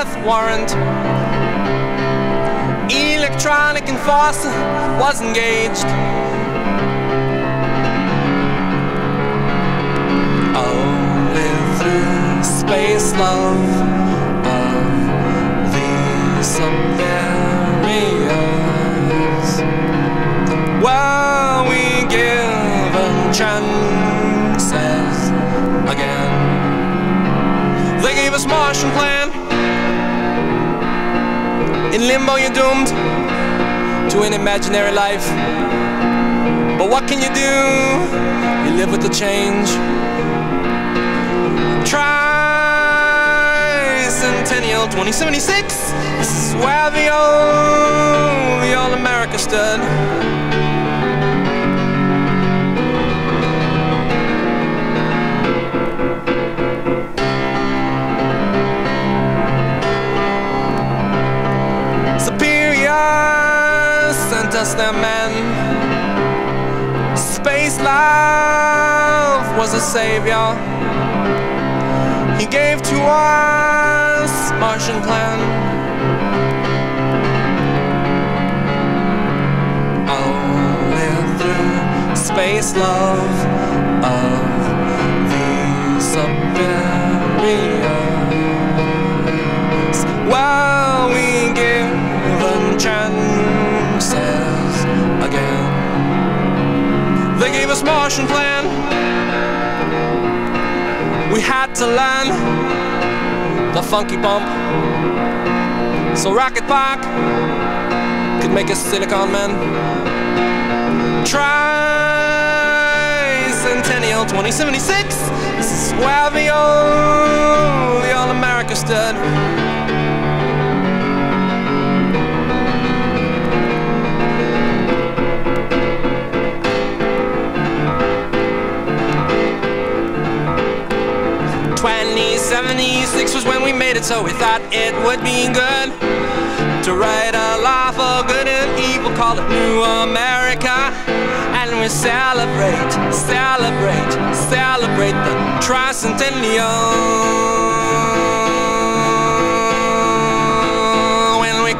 death warrant. Electronic enforcer was engaged. Only through space love of the Siberians. While we given chances again, they gave us Martian plan. In limbo, you're doomed to an imaginary life. But what can you do? You live with the change. Tricentennial 2076. This is where the old, the old America stood. Sent their men. Space love was a savior. He gave to us Martian plan. Only through space love of the Siberians. While gave Martian plan. We had to land the funky bump. So Rocket Park could make us Silicon Man. Tricentennial 2076. This is where the old, the old America stood. Twenty seventy six was when we made it, so we thought it would be good to write a life for good and evil, call it New America. And we celebrate, celebrate, celebrate the tricentennial.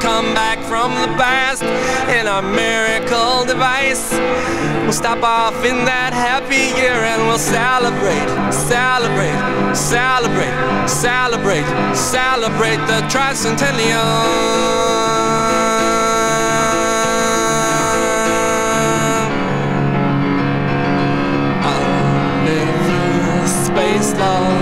Come back from the past in our miracle device, we'll stop off in that happy year and we'll celebrate, celebrate, celebrate, celebrate, celebrate the tricentennial. Space love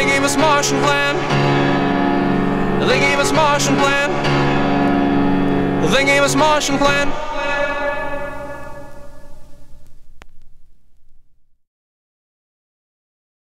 They gave us Martian plan. They gave us Martian plan. They gave us Martian plan.